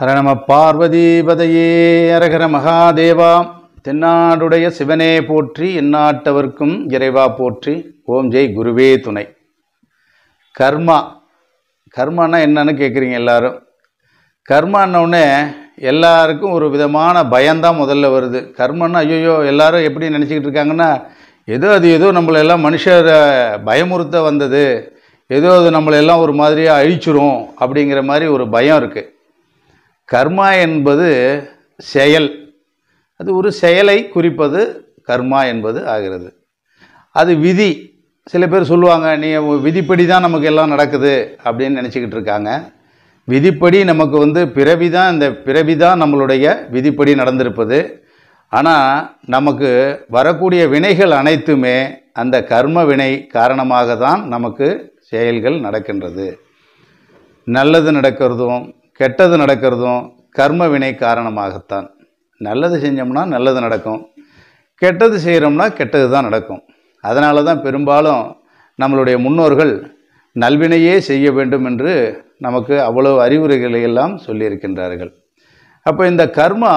ஹர நம பார்வதிபதையே அரகர மகாதேவா தென்னாடுடைய சிவனே போற்றி எந்நாட்டவர்க்கும் இறைவா போற்றி ஓம் ஜெய் குருவே துணை. கர்மா கர்மானா என்னன்னு கேட்குறீங்க எல்லாரும். கர்மானவுடனே எல்லாருக்கும் ஒரு விதமான பயம்தான் முதல்ல வருது. கர்மன்னா ஐயோ எல்லாரும் எப்படி நினச்சிக்கிட்டு இருக்காங்கன்னா ஏதோ அது ஏதோ நம்மளெல்லாம் மனுஷரை பயமுறுத்த வந்தது. ஏதோ அது நம்மளெல்லாம் ஒரு மாதிரியாக அழிச்சிரும் அப்படிங்கிற மாதிரி ஒரு பயம் இருக்குது கர்மா என்பது செயல். அது ஒரு செயலை குறிப்பது கர்மா என்பது ஆகிறது. அது விதி. சில பேர் சொல்லுவாங்க நீ விதிப்படி தான் நமக்கு எல்லாம் நடக்குது அப்படின்னு நினச்சிக்கிட்டு இருக்காங்க. விதிப்படி நமக்கு வந்து பிறவி தான் இந்த பிறவி தான் நம்மளுடைய விதிப்படி நடந்திருப்பது. ஆனால் நமக்கு வரக்கூடிய வினைகள் அனைத்துமே அந்த கர்ம வினை காரணமாக தான் நமக்கு செயல்கள் நடக்கின்றது. நல்லது நடக்கிறதும் கெட்டது நடக்கிறதும் கர்ம வினை காரணமாகத்தான். நல்லது செஞ்சோம்னா நல்லது நடக்கும். கெட்டது செய்கிறோம்னா கெட்டது தான் நடக்கும். அதனால தான் பெரும்பாலும் நம்மளுடைய முன்னோர்கள் நல்வினையே செய்ய வேண்டும் என்று நமக்கு அவ்வளவு அறிவுரைகளை எல்லாம் சொல்லியிருக்கின்றார்கள். அப்போ இந்த கர்மா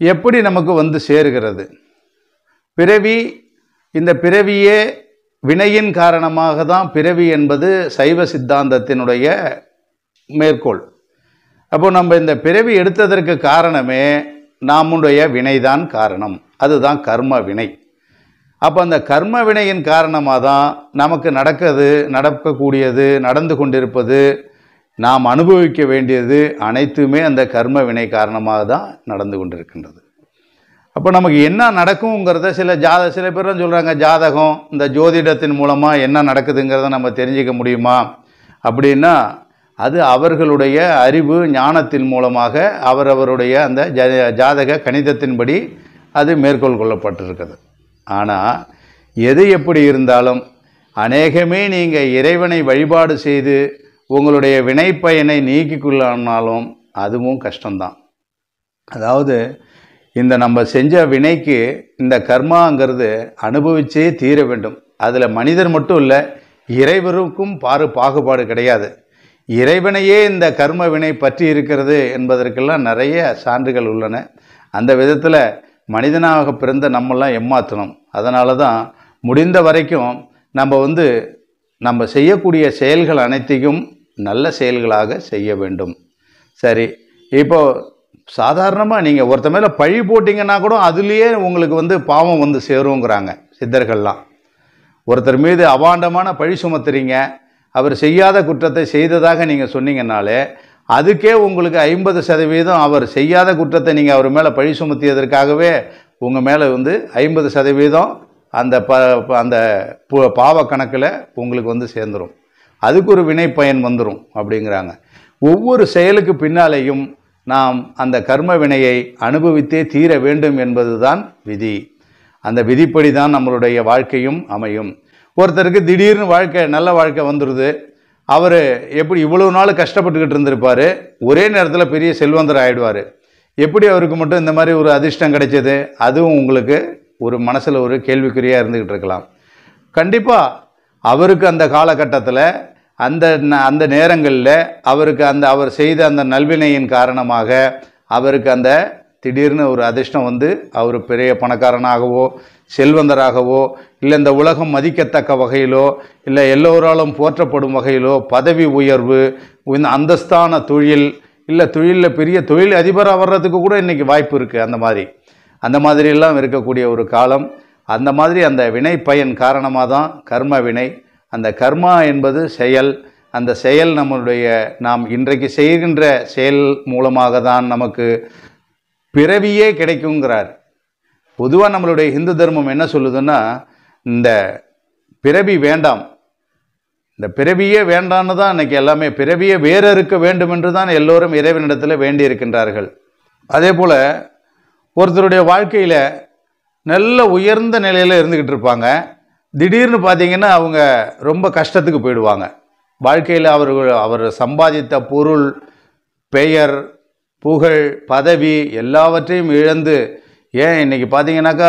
எப்படி நமக்கு வந்து சேருகிறது? பிறவி இந்த பிறவியே வினையின் காரணமாக தான் பிறவி என்பது சைவ சித்தாந்தத்தினுடைய மேற்கோள். அப்போ நம்ம இந்த பிறவி எடுத்ததற்கு காரணமே நம்முடைய வினைதான் காரணம். அதுதான் கர்ம வினை. அப்போ அந்த கர்ம வினையின் காரணமாக தான் நமக்கு நடக்கிறது நடக்கக்கூடியது நடந்து கொண்டிருப்பது நாம் அனுபவிக்க வேண்டியது அனைத்துமே அந்த கர்ம வினை காரணமாக தான் நடந்து கொண்டிருக்கின்றது. அப்போ நமக்கு என்ன நடக்குங்கிறத சில ஜாத சில பேர்லாம் சொல்கிறாங்க ஜாதகம் இந்த ஜோதிடத்தின் மூலமாக என்ன நடக்குதுங்கிறத நம்ம தெரிஞ்சிக்க முடியுமா? அப்படின்னா அது அவர்களுடைய அறிவு ஞானத்தின் மூலமாக அவரவருடைய அந்த ஜ ஜாதக கணிதத்தின்படி அது மேற்கோள் கொள்ளப்பட்டிருக்குது ஆனால் எது எப்படி இருந்தாலும் அநேகமே நீங்கள் இறைவனை வழிபாடு செய்து உங்களுடைய வினைப்பயனை நீக்கிக்கொள்ளானாலும் அதுவும் கஷ்டம்தான். அதாவது இந்த நம்ம செஞ்ச வினைக்கு இந்த கர்மாங்கிறது அனுபவிச்சே தீர வேண்டும். அதில் மனிதர் மட்டும் இல்லை இறைவருக்கும் பாரு பாகுபாடு கிடையாது. இறைவனையே இந்த கர்ம வினை பற்றி இருக்கிறது என்பதற்கெல்லாம் நிறைய சான்றுகள் உள்ளன. அந்த விதத்தில் மனிதனாக பிறந்த நம்மெல்லாம் ஏமாற்றணும் அதனால தான் முடிந்த வரைக்கும் நம்ம வந்து நம்ம செய்யக்கூடிய செயல்கள் அனைத்தையும் நல்ல செயல்களாக செய்ய வேண்டும். சரி இப்போ சாதாரணமாக நீங்கள் ஒருத்த மேலே பழி போட்டிங்கன்னா கூட அதுலேயே உங்களுக்கு வந்து பாவம் வந்து சேருங்கிறாங்க சித்தர்கள்லாம். ஒருத்தர் மீது அவாண்டமான பழி சுமத்துறீங்க அவர் செய்யாத குற்றத்தை செய்ததாக நீங்கள் சொன்னீங்கன்னாலே அதுக்கே உங்களுக்கு ஐம்பது சதவீதம் அவர் செய்யாத குற்றத்தை நீங்கள் அவர் மேலே பழி சுமத்தியதற்காகவே உங்கள் மேலே வந்து ஐம்பது சதவீதம் அந்த ப ப- அந்த பு- பாவ கணக்கில் உங்களுக்கு வந்து சேர்ந்துடும் அதுக்கு ஒரு வினை பயன் வந்துடும் அப்படிங்கிறாங்க. ஒவ்வொரு செயலுக்கு பின்னாலேயும் நாம் அந்த கர்ம வினையை அனுபவித்தே தீர வேண்டும் என்பதுதான் விதி. அந்த விதிப்படி தான் நம்மளுடைய வாழ்க்கையும் அமையும். ஒருத்தருக்கு திடீர்னு வாழ்க்கை நல்ல வாழ்க்கை வந்துடுது அவர் எப்படி இவ்வளவு நாள் கஷ்டப்பட்டுக்கிட்டு இருந்திருப்பார்? ஒரே நேரத்தில் பெரிய செல்வந்தர் ஆகிடுவார் எப்படி அவருக்கு மட்டும் இந்த மாதிரி ஒரு அதிர்ஷ்டம் கிடைச்சது? அதுவும் உங்களுக்கு ஒரு மனசில் ஒரு கேள்விக்குறியாக இருந்துக்கிட்டு இருக்கலாம். கண்டிப்பாக அவருக்கு அந்த காலகட்டத்தில் அந்த ந- அந்த நேரங்களில் அவருக்கு அந்த அவர் செய்த அந்த நல்வினையின் காரணமாக அவருக்கு அந்த திடீர்னு ஒரு அதிர்ஷ்டம் வந்து அவர் பெரிய பணக்காரனாகவோ செல்வந்தராகவோ இல்லை இந்த உலகம் மதிக்கத்தக்க வகையிலோ இல்லை எல்லோராலும் போற்றப்படும் வகையிலோ பதவி உயர்வு இந்த அந்தஸ்தான தொழில் இல்லை தொழிலில் பெரிய தொழில் அதிபராக வர்றதுக்கு கூட இன்றைக்கி வாய்ப்பு இருக்குது அந்த மாதிரி. அந்த மாதிரியெல்லாம் இருக்கக்கூடிய ஒரு காலம். அந்த மாதிரி அந்த வினை பயன் காரணமாக தான் கர்ம வினை. அந்த கர்மா என்பது செயல். அந்த செயல் நம்மளுடைய நாம் இன்றைக்கு செய்கின்ற செயல் மூலமாக தான் நமக்கு பிறவியே கிடைக்குங்கிறார். பொதுவாக நம்மளுடைய இந்து தர்மம் என்ன சொல்லுதுன்னா இந்த பிறவி வேண்டாம். இந்த பிறவியே வேண்டான்னு தான் இன்றைக்கி எல்லாமே பிறவியே வேற இருக்க வேண்டும் என்று தான் எல்லோரும் இறைவனிடத்தில் வேண்டி இருக்கின்றார்கள். அதே போல் ஒருத்தருடைய வாழ்க்கையில் நல்ல உயர்ந்த நிலையில் இருந்துக்கிட்டு இருப்பாங்க. திடீர்னு பார்த்தீங்கன்னா அவங்க ரொம்ப கஷ்டத்துக்கு போயிடுவாங்க. வாழ்க்கையில் அவர்கள் அவர் சம்பாதித்த பொருள் பெயர் புகழ் பதவி எல்லாவற்றையும் இழந்து ஏன் இன்னைக்கு பார்த்தீங்கன்னாக்கா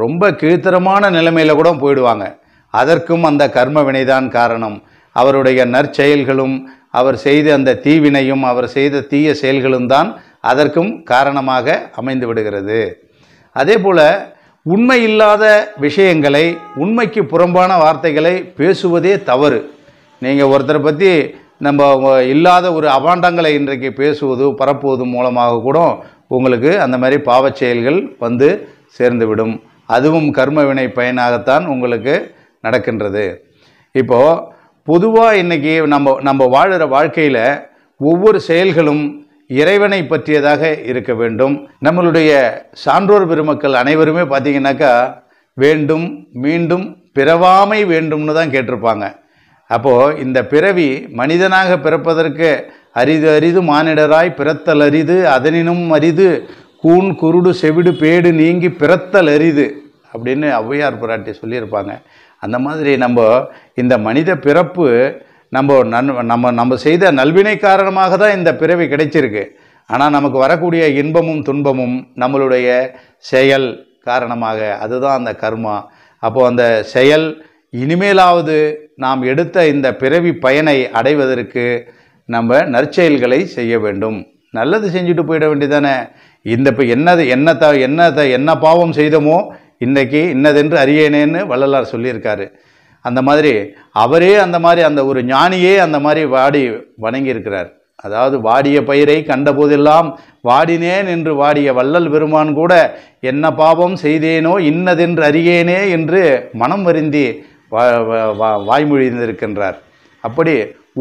ரொம்ப கீழ்த்தரமான நிலைமையில் கூட போயிடுவாங்க. அதற்கும் அந்த கர்ம வினைதான் காரணம். அவருடைய நற்செயல்களும் அவர் செய்த அந்த தீவினையும் அவர் செய்த தீய செயல்களும் தான் அதற்கும் காரணமாக அமைந்து விடுகிறது. அதே போல் உண்மை இல்லாத விஷயங்களை உண்மைக்கு புறம்பான வார்த்தைகளை பேசுவதே தவறு. நீங்கள் ஒருத்தரை பற்றி நம்ம இல்லாத ஒரு அபாண்டங்களை இன்றைக்கு பேசுவது பரப்புவது மூலமாக கூட உங்களுக்கு அந்த மாதிரி பாவச் செயல்கள் வந்து சேர்ந்துவிடும். அதுவும் கர்மவினை பயனாகத்தான் உங்களுக்கு நடக்கின்றது. இப்போது பொதுவாக இன்றைக்கி நம்ம நம்ம வாழ்கிற வாழ்க்கையில் ஒவ்வொரு செயல்களும் இறைவனை பற்றியதாக இருக்க வேண்டும். நம்மளுடைய சான்றோர் பெருமக்கள் அனைவருமே பார்த்தீங்கன்னாக்கா வேண்டும் மீண்டும் பிறவாமை வேண்டும்னு தான் கேட்டிருப்பாங்க. அப்போது இந்த பிறவி மனிதனாக பிறப்பதற்கு அரிது அரிது மானிடராய் பிறத்தல் அரிது அதனினும் அரிது கூன் குருடு செவிடு பேடு நீங்கி பிறத்தல் அரிது அப்படின்னு ஔவையார் பிராட்டி சொல்லியிருப்பாங்க. அந்த மாதிரி நம்ம இந்த மனித பிறப்பு நம்ம நன் நம்ம நம்ம செய்த நல்வினை காரணமாக தான் இந்த பிறவி கிடைச்சிருக்கு. ஆனால் நமக்கு வரக்கூடிய இன்பமும் துன்பமும் நம்மளுடைய செயல் காரணமாக அதுதான் அந்த கர்மா. அப்போது அந்த செயல் இனிமேலாவது நாம் எடுத்த இந்த பிறவி பயனை அடைவதற்கு நம்ம நற்செயல்களை செய்ய வேண்டும். நல்லது செஞ்சுட்டு போயிட வேண்டியதானே இந்த இப்போ என்னது என்ன த என்ன த என்ன பாவம் செய்தோமோ இன்றைக்கி இன்னதென்று அறியேனேன்னு வள்ளலார் சொல்லியிருக்காரு. அந்த மாதிரி அவரே அந்த மாதிரி அந்த ஒரு ஞானியே அந்த மாதிரி வாடி வணங்கியிருக்கிறார். அதாவது வாடிய பயிரை கண்டபோதெல்லாம் வாடினேன் என்று வாடிய வள்ளல் பெருமான் கூட என்ன பாவம் செய்தேனோ இன்னதென்று அறியேனே என்று மனம் வருந்தி வா- வா- வாய்மொழிந்திருக்கின்றார். அப்படி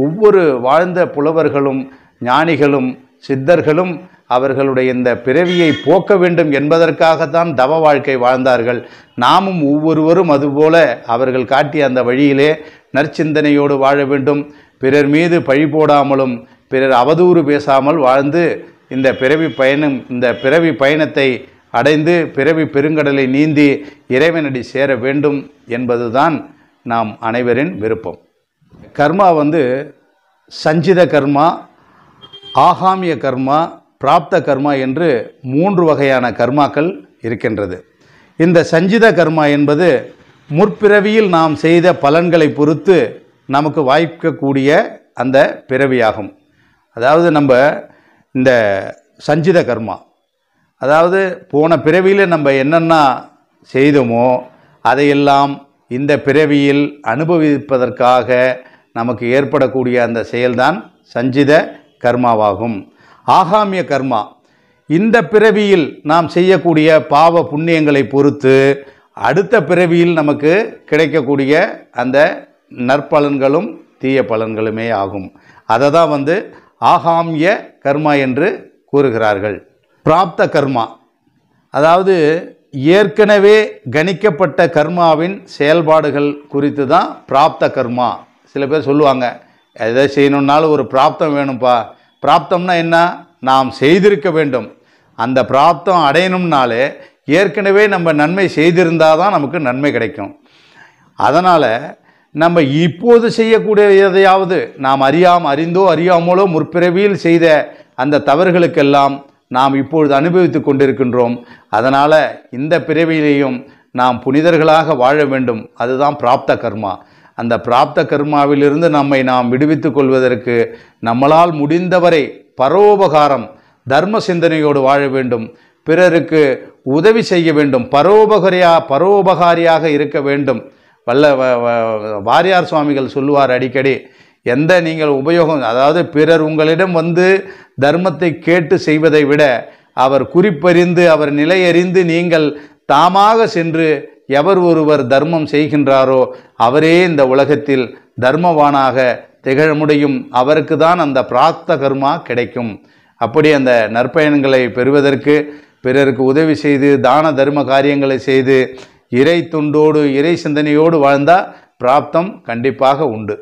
ஒவ்வொரு வாழ்ந்த புலவர்களும் ஞானிகளும் சித்தர்களும் அவர்களுடைய இந்த பிறவியை போக்க வேண்டும் என்பதற்காகத்தான் தவ வாழ்க்கை வாழ்ந்தார்கள். நாமும் ஒவ்வொருவரும் அதுபோல அவர்கள் காட்டிய அந்த வழியிலே நற்சிந்தனையோடு வாழ வேண்டும். பிறர் மீது பழி போடாமலும் பிறர் அவதூறு பேசாமல் வாழ்ந்து இந்த பிறவி பயணம் இந்த பிறவி பயணத்தை அடைந்து பிறவி பெருங்கடலை நீந்தி இறைவனடி சேர வேண்டும் என்பதுதான் நாம் அனைவரின் விருப்பம். கர்மா வந்து சஞ்சித கர்மா ஆகாமிய கர்மா பிராப்த கர்மா என்று மூன்று வகையான கர்மாக்கள் இருக்கின்றது. இந்த சஞ்சித கர்மா என்பது முற்பிறவியில் நாம் செய்த பலன்களை பொறுத்து நமக்கு வாய்க்கக்கூடிய அந்த பிறவியாகும். அதாவது நம்ம இந்த சஞ்சித கர்மா அதாவது போன பிறவியில் நம்ம என்னென்ன செய்தோமோ அதையெல்லாம் இந்த பிறவியில் அனுபவிப்பதற்காக நமக்கு ஏற்படக்கூடிய அந்த செயல்தான் சஞ்சித கர்மாவாகும். ஆகாமிய கர்மா. இந்த பிறவியில் நாம் செய்யக்கூடிய பாவ புண்ணியங்களை பொறுத்து அடுத்த பிறவியில் நமக்கு கிடைக்கக்கூடிய அந்த நற்பலன்களும் தீய பலன்களுமே ஆகும். அதை தான் வந்து ஆகாமிய கர்மா என்று கூறுகிறார்கள். பிராப்த கர்மா. அதாவது ஏற்கனவே கணிக்கப்பட்ட கர்மாவின் செயல்பாடுகள் குறித்து தான் பிராப்த கர்மா. சில பேர் சொல்லுவாங்க எதை செய்யணுன்னாலும் ஒரு பிராப்தம் வேணும்ப்பா பிராப்தம்னா என்ன? நாம் செய்திருக்க வேண்டும். அந்த பிராப்தம் அடையணும்னாலே ஏற்கனவே நம்ம நன்மை செய்திருந்தால் தான் நமக்கு நன்மை கிடைக்கும். அதனால் நம்ம இப்போது செய்யக்கூடிய எதையாவது நாம் அறியாம் அறிந்தோ அறியாமலோ முற்பிறவியில் செய்த அந்த தவறுகளுக்கெல்லாம் நாம் இப்பொழுது அனுபவித்து கொண்டிருக்கின்றோம். அதனால் இந்த பிறவியிலையும் நாம் புனிதர்களாக வாழ வேண்டும். அதுதான் பிராப்த கர்மா. அந்த பிராப்த கர்மாவிலிருந்து நம்மை நாம் விடுவித்துக் கொள்வதற்கு நம்மளால் முடிந்தவரை பரோபகாரம் தர்ம சிந்தனையோடு வாழ வேண்டும். பிறருக்கு உதவி செய்ய வேண்டும். பரோபகரியா பரோபகாரியாக இருக்க வேண்டும். வல்ல வ- வ- வாரியார் சுவாமிகள் சொல்லுவார் அடிக்கடி எந்த நீங்கள் உபயோகம் அதாவது பிறர் உங்களிடம் வந்து தர்மத்தை கேட்டு செய்வதை விட அவர் குறிப்பறிந்து அவர் நிலையறிந்து நீங்கள் தாமாக சென்று எவர் ஒருவர் தர்மம் செய்கின்றாரோ அவரே இந்த உலகத்தில் தர்மவானாக திகழ முடியும் அவருக்கு தான் அந்த பிராப்த கர்மா கிடைக்கும். அப்படி அந்த நற்பயன்களை பெறுவதற்கு பிறருக்கு உதவி செய்து தான தர்ம காரியங்களை செய்து இறை துண்டோடு இறை சிந்தனையோடு வாழ்ந்தால் பிராப்தம் கண்டிப்பாக உண்டு.